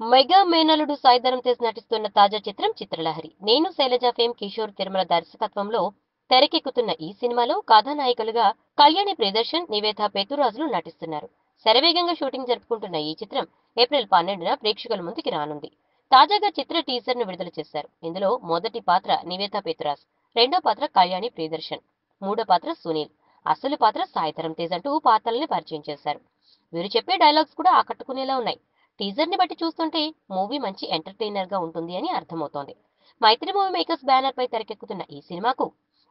Mega మేనలుడు Sai Dharam Tej నటిస్తున్న తాజా చిత్రం చిత్రలహరి. నేను శైలజ ఫేమ్ కిషోర్ తిరుమల దర్శకత్వంలో తెరకెక్కుతున్న ఈ సినిమాలో కథానాయికలుగా కళ్యాణి ప్రియదర్శన్ నివేద పెతురాజులు నటిస్తున్నారు. శరవేగంగా షూటింగ్ జరుపుకుంటున్న ఈ చిత్రం ఏప్రిల్ పన్నెండున ప్రేక్షకుల ముందుకి రానుంది. తాజాగా చిత్ర టీజర్ను విడుదల చేశారు. ఇందులో మొదటి పాత్ర నివేద పెతురాజ్ రెండో పాత్ర కళ్యాణి ప్రియదర్శన్ మూడో పాత్ర సునీల్. అసలు పాత్ర సాయిధరం తేజ్ అంటూ పాత్రల్ని పరిచయం చేశారు. వీరు చెప్పే డైలాగ్స్ కూడా ఆకట్టుకునేలా ఉన్నాయి. టీజర్ని బట్టి చూస్తుంటే మూవీ మంచి ఎంటర్టైనర్గా ఉంటుంది అని అర్థమవుతోంది. మైత్రి మూవీ మేకర్స్ బ్యానర్ పై తెరకెక్కుతున్న ఈ సినిమాకు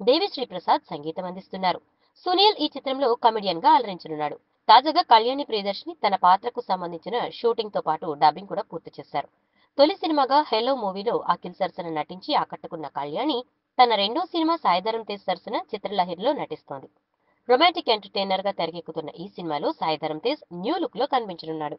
దేవిశ్రీ ప్రసాద్ సంగీతం అందిస్తున్నారు. సునీల్ ఈ చిత్రంలో కమెడియన్గా అలరించనున్నాడు. తాజాగా కళ్యాణి ప్రియదర్శిని తన పాత్రకు సంబంధించిన షూటింగ్తో పాటు డబ్బింగ్ కూడా పూర్తి చేశారు. తొలి సినిమాగా హెలో మూవీలో అఖిల్ సరసన నటించి ఆకట్టుకున్న కళ్యాణి తన రెండో సినిమా సాయిధరం తేజ్ సరసన చిత్రలహరిలో నటిస్తోంది. రొమాంటిక్ ఎంటర్టైనర్గా తెరకెక్కుతున్న ఈ సినిమాలో సాయిధరం తేజ్ న్యూ లుక్లో కనిపించనున్నాడు.